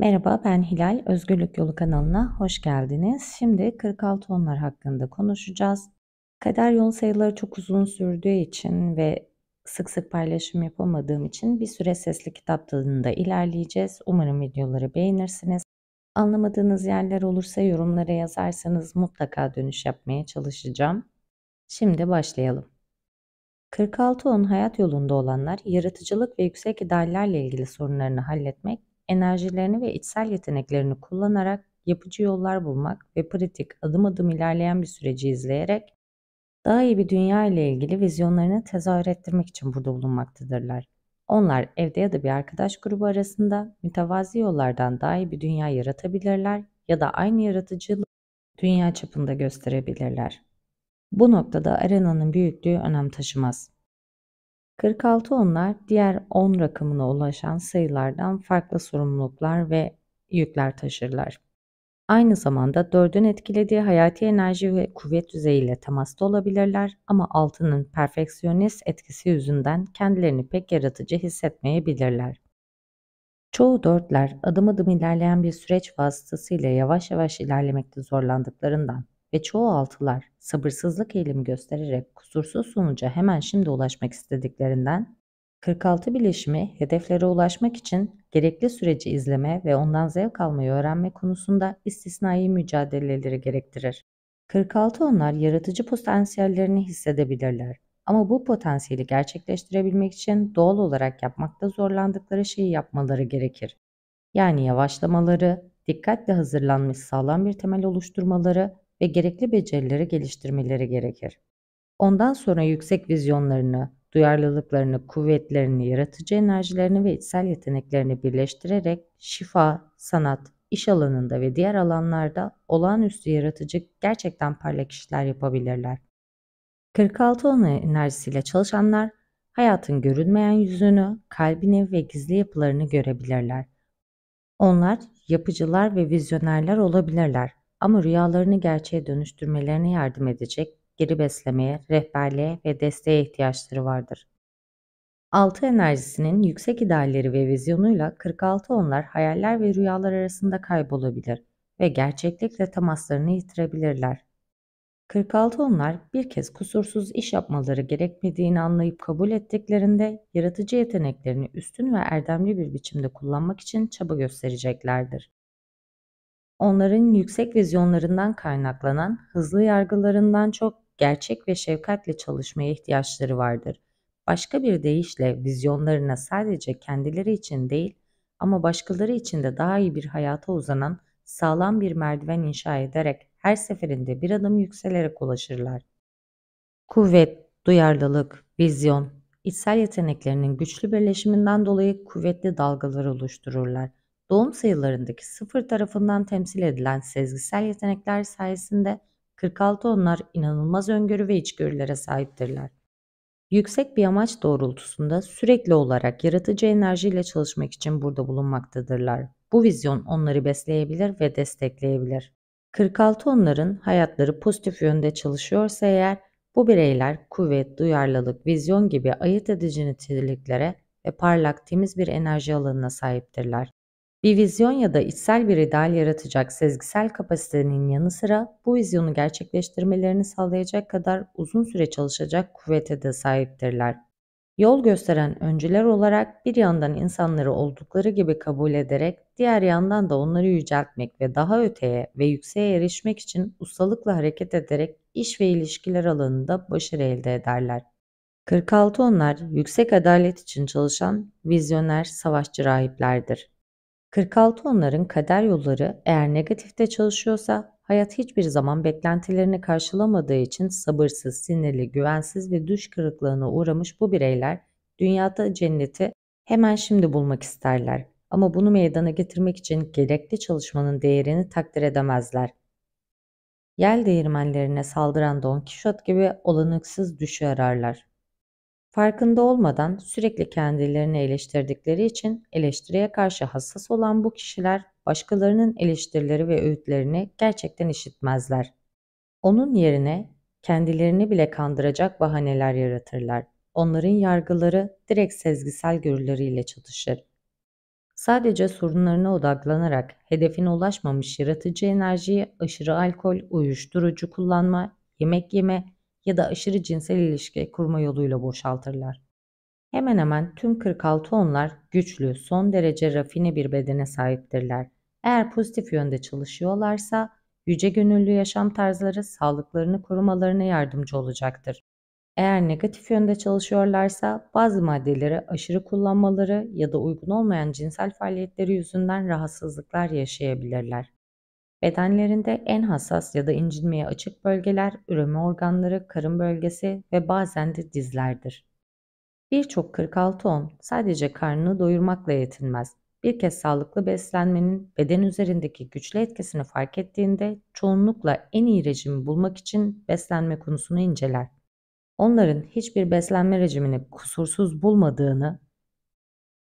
Merhaba, ben Hilal. Özgürlük Yolu kanalına hoş geldiniz. Şimdi 46 onlar hakkında konuşacağız. Kader yol sayıları çok uzun sürdüğü için ve sık sık paylaşım yapamadığım için bir süre sesli kitap tadında ilerleyeceğiz. Umarım videoları beğenirsiniz. Anlamadığınız yerler olursa yorumlara yazarsanız mutlaka dönüş yapmaya çalışacağım. Şimdi başlayalım. 46-10 hayat yolunda olanlar yaratıcılık ve yüksek ideallerle ilgili sorunlarını halletmek enerjilerini ve içsel yeteneklerini kullanarak yapıcı yollar bulmak ve pratik adım adım ilerleyen bir süreci izleyerek daha iyi bir dünya ile ilgili vizyonlarını tezahür ettirmek için burada bulunmaktadırlar. Onlar evde ya da bir arkadaş grubu arasında mütevazi yollardan daha iyi bir dünya yaratabilirler ya da aynı yaratıcılığı dünya çapında gösterebilirler. Bu noktada arenanın büyüklüğü önem taşımaz. 46 onlar diğer 10 rakamına ulaşan sayılardan farklı sorumluluklar ve yükler taşırlar. Aynı zamanda 4'ün etkilediği hayati enerji ve kuvvet düzeyiyle temasta olabilirler ama altının perfeksiyonist etkisi yüzünden kendilerini pek yaratıcı hissetmeyebilirler. Çoğu dörtler adım adım ilerleyen bir süreç vasıtasıyla yavaş yavaş ilerlemekte zorlandıklarından ve çoğu altılar sabırsızlık eğilimi göstererek kusursuz sonuca hemen şimdi ulaşmak istediklerinden 46 bileşimi hedeflere ulaşmak için gerekli süreci izleme ve ondan zevk almayı öğrenme konusunda istisnai mücadeleleri gerektirir. 46 onlar yaratıcı potansiyellerini hissedebilirler. Ama bu potansiyeli gerçekleştirebilmek için doğal olarak yapmakta zorlandıkları şeyi yapmaları gerekir. Yani yavaşlamaları, dikkatle hazırlanmış sağlam bir temel oluşturmaları ve gerekli becerileri geliştirmeleri gerekir. Ondan sonra yüksek vizyonlarını, duyarlılıklarını, kuvvetlerini, yaratıcı enerjilerini ve içsel yeteneklerini birleştirerek şifa, sanat, iş alanında ve diğer alanlarda olağanüstü yaratıcı, gerçekten parlak işler yapabilirler. 46 10 enerjisiyle çalışanlar hayatın görünmeyen yüzünü, kalbini ve gizli yapılarını görebilirler. Onlar yapıcılar ve vizyonerler olabilirler ama rüyalarını gerçeğe dönüştürmelerine yardım edecek geri beslemeye, rehberliğe ve desteğe ihtiyaçları vardır. 6 enerjisinin yüksek idealleri ve vizyonuyla 46 onlar hayaller ve rüyalar arasında kaybolabilir ve gerçeklikle temaslarını yitirebilirler. 46 onlar bir kez kusursuz iş yapmaları gerekmediğini anlayıp kabul ettiklerinde yaratıcı yeteneklerini üstün ve erdemli bir biçimde kullanmak için çaba göstereceklerdir. Onların yüksek vizyonlarından kaynaklanan hızlı yargılarından çok gerçek ve şefkatle çalışmaya ihtiyaçları vardır. Başka bir deyişle vizyonlarına sadece kendileri için değil ama başkaları için de daha iyi bir hayata uzanan sağlam bir merdiven inşa ederek her seferinde bir adım yükselerek ulaşırlar. Kuvvet, duyarlılık, vizyon, içsel yeteneklerinin güçlü birleşiminden dolayı kuvvetli dalgalar oluştururlar. Doğum sayılarındaki sıfır tarafından temsil edilen sezgisel yetenekler sayesinde 46 onlar inanılmaz öngörü ve içgörülere sahiptirler. Yüksek bir amaç doğrultusunda sürekli olarak yaratıcı enerjiyle çalışmak için burada bulunmaktadırlar. Bu vizyon onları besleyebilir ve destekleyebilir. 46 onların hayatları pozitif yönde çalışıyorsa eğer bu bireyler kuvvet, duyarlılık, vizyon gibi ayırt edici niteliklere ve parlak temiz bir enerji alanına sahiptirler. Bir vizyon ya da içsel bir ideal yaratacak sezgisel kapasitenin yanı sıra bu vizyonu gerçekleştirmelerini sağlayacak kadar uzun süre çalışacak kuvvete de sahiptirler. Yol gösteren öncüler olarak bir yandan insanları oldukları gibi kabul ederek diğer yandan da onları yüceltmek ve daha öteye ve yükseğe erişmek için ustalıkla hareket ederek iş ve ilişkiler alanında başarı elde ederler. 46 onlar yüksek adalet için çalışan vizyoner savaşçı rahiplerdir. 46 onların kader yolları eğer negatifte çalışıyorsa hayat hiçbir zaman beklentilerini karşılamadığı için sabırsız, sinirli, güvensiz ve düş kırıklığına uğramış bu bireyler dünyada cenneti hemen şimdi bulmak isterler. Ama bunu meydana getirmek için gerekli çalışmanın değerini takdir edemezler. Yel değirmenlerine saldıran Don Kişot gibi olanıksız düşü ararlar. Farkında olmadan sürekli kendilerini eleştirdikleri için eleştiriye karşı hassas olan bu kişiler başkalarının eleştirileri ve öğütlerini gerçekten işitmezler. Onun yerine kendilerini bile kandıracak bahaneler yaratırlar. Onların yargıları direkt sezgisel görüleriyle çatışır. Sadece sorunlarına odaklanarak hedefine ulaşmamış yaratıcı enerjiyi aşırı alkol, uyuşturucu kullanma, yemek yeme ya da aşırı cinsel ilişki kurma yoluyla boşaltırlar. Hemen hemen tüm 46 onlar güçlü, son derece rafine bir bedene sahiptirler. Eğer pozitif yönde çalışıyorlarsa yüce gönüllü yaşam tarzları sağlıklarını korumalarına yardımcı olacaktır. Eğer negatif yönde çalışıyorlarsa bazı maddeleri aşırı kullanmaları ya da uygun olmayan cinsel faaliyetleri yüzünden rahatsızlıklar yaşayabilirler. Bedenlerinde en hassas ya da incinmeye açık bölgeler üreme organları, karın bölgesi ve bazen de dizlerdir. Birçok 46-10 sadece karnını doyurmakla yetinmez. Bir kez sağlıklı beslenmenin beden üzerindeki güçlü etkisini fark ettiğinde çoğunlukla en iyi rejimi bulmak için beslenme konusunu inceler. Onların hiçbir beslenme rejimini kusursuz bulmadığını,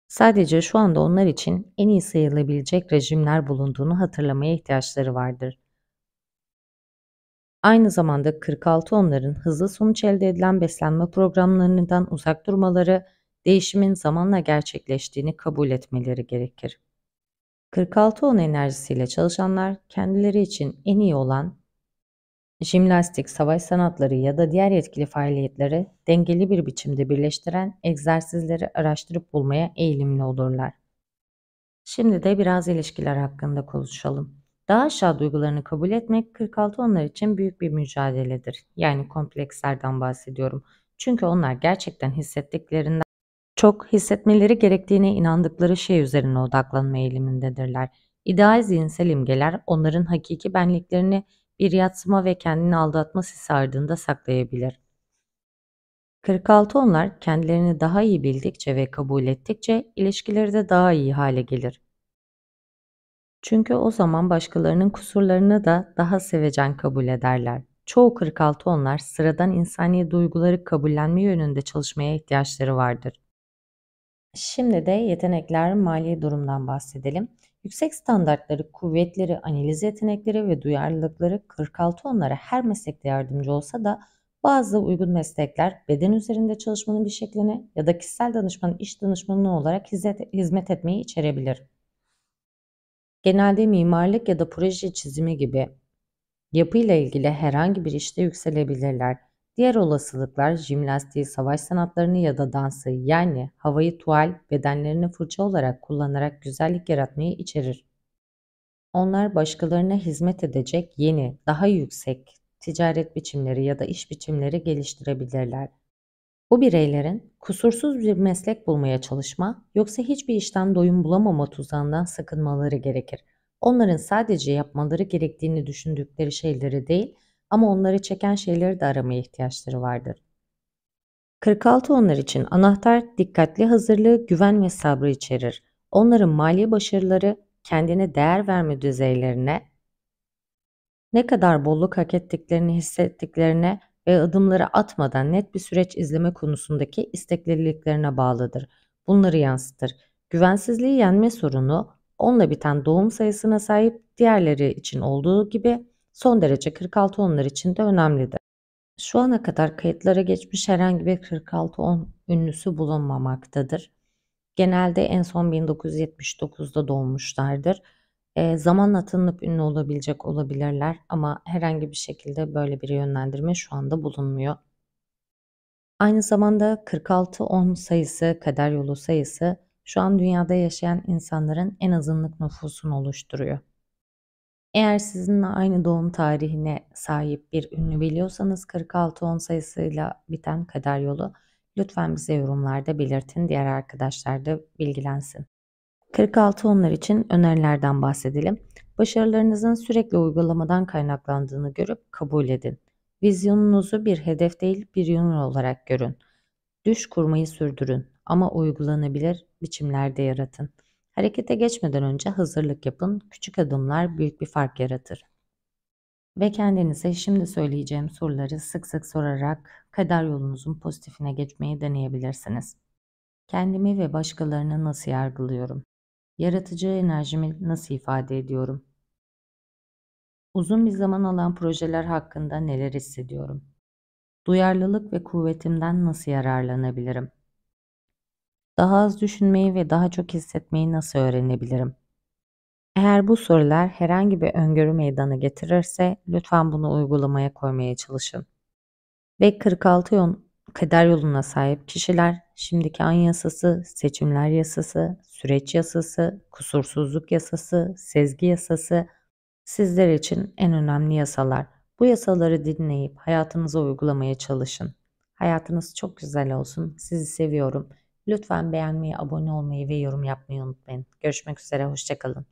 sadece şu anda onlar için en iyi sayılabilecek rejimler bulunduğunu hatırlamaya ihtiyaçları vardır. Aynı zamanda 46 onların hızlı sonuç elde edilen beslenme programlarından uzak durmaları, değişimin zamanla gerçekleştiğini kabul etmeleri gerekir. 46 on enerjisiyle çalışanlar kendileri için en iyi olan jimnastik, savaş sanatları ya da diğer yetkili faaliyetleri dengeli bir biçimde birleştiren egzersizleri araştırıp bulmaya eğilimli olurlar. Şimdi de biraz ilişkiler hakkında konuşalım. Daha aşağı duygularını kabul etmek 46 onlar için büyük bir mücadeledir. Yani komplekslerden bahsediyorum. Çünkü onlar gerçekten hissettiklerinden çok hissetmeleri gerektiğine inandıkları şey üzerine odaklanma eğilimindedirler. İdeal zihinsel imgeler onların hakiki benliklerini bir yatsıma ve kendini aldatma sisi ardında saklayabilir. 46 onlar kendilerini daha iyi bildikçe ve kabul ettikçe ilişkileri de daha iyi hale gelir. Çünkü o zaman başkalarının kusurlarını da daha sevecen kabul ederler. Çoğu 46 onlar sıradan insani duyguları kabullenme yönünde çalışmaya ihtiyaçları vardır. Şimdi de yetenekler mali durumdan bahsedelim. Yüksek standartları, kuvvetleri, analiz yetenekleri ve duyarlılıkları 46 onlara her meslekte yardımcı olsa da bazı uygun meslekler beden üzerinde çalışmanın bir şekline ya da kişisel danışmanın iş danışmanı olarak hizmet etmeyi içerebilir. Genelde mimarlık ya da proje çizimi gibi yapıyla ilgili herhangi bir işte yükselebilirler. Diğer olasılıklar jimnastiği, savaş sanatlarını ya da dansı yani havayı tuval, bedenlerini fırça olarak kullanarak güzellik yaratmayı içerir. Onlar başkalarına hizmet edecek yeni, daha yüksek ticaret biçimleri ya da iş biçimleri geliştirebilirler. Bu bireylerin kusursuz bir meslek bulmaya çalışma yoksa hiçbir işten doyum bulamama tuzağından sakınmaları gerekir. Onların sadece yapmaları gerektiğini düşündükleri şeyleri değil ama onları çeken şeyleri de aramaya ihtiyaçları vardır. 46 onlar için anahtar dikkatli hazırlığı, güven ve sabrı içerir. Onların mali başarıları kendine değer verme düzeylerine, ne kadar bolluk hak ettiklerini hissettiklerine ve adımları atmadan net bir süreç izleme konusundaki istekliliklerine bağlıdır. Bunları yansıtır. Güvensizliği yenme sorunu onunla biten doğum sayısına sahip diğerleri için olduğu gibi son derece 46 onlar için de önemlidir. Şu ana kadar kayıtlara geçmiş herhangi bir 46-10 ünlüsü bulunmamaktadır. Genelde en son 1979'da doğmuşlardır. E, zamanla tanınıp ünlü olabilecek olabilirler ama herhangi bir şekilde böyle bir yönlendirme şu anda bulunmuyor. Aynı zamanda 46-10 sayısı, kader yolu sayısı şu an dünyada yaşayan insanların en azınlık nüfusunu oluşturuyor. Eğer sizinle aynı doğum tarihine sahip bir ünlü biliyorsanız 46-10 sayısıyla biten kader yolu lütfen bize yorumlarda belirtin. Diğer arkadaşlar da bilgilensin. 46 onlar için önerilerden bahsedelim. Başarılarınızın sürekli uygulamadan kaynaklandığını görüp kabul edin. Vizyonunuzu bir hedef değil bir yön olarak görün. Düş kurmayı sürdürün ama uygulanabilir biçimlerde yaratın. Harekete geçmeden önce hazırlık yapın. Küçük adımlar büyük bir fark yaratır. Ve kendinize şimdi söyleyeceğim soruları sık sık sorarak kader yolunuzun pozitifine geçmeyi deneyebilirsiniz. Kendimi ve başkalarını nasıl yargılıyorum? Yaratıcı enerjimi nasıl ifade ediyorum? Uzun bir zaman alan projeler hakkında neler hissediyorum? Duyarlılık ve kuvvetimden nasıl yararlanabilirim? Daha az düşünmeyi ve daha çok hissetmeyi nasıl öğrenebilirim? Eğer bu sorular herhangi bir öngörü meydana getirirse lütfen bunu uygulamaya koymaya çalışın. Ve 46 yol, kader yoluna sahip kişiler şimdiki an yasası, seçimler yasası, süreç yasası, kusursuzluk yasası, sezgi yasası sizler için en önemli yasalar. Bu yasaları dinleyip hayatınıza uygulamaya çalışın. Hayatınız çok güzel olsun. Sizi seviyorum. Lütfen beğenmeyi, abone olmayı ve yorum yapmayı unutmayın. Görüşmek üzere, hoşçakalın.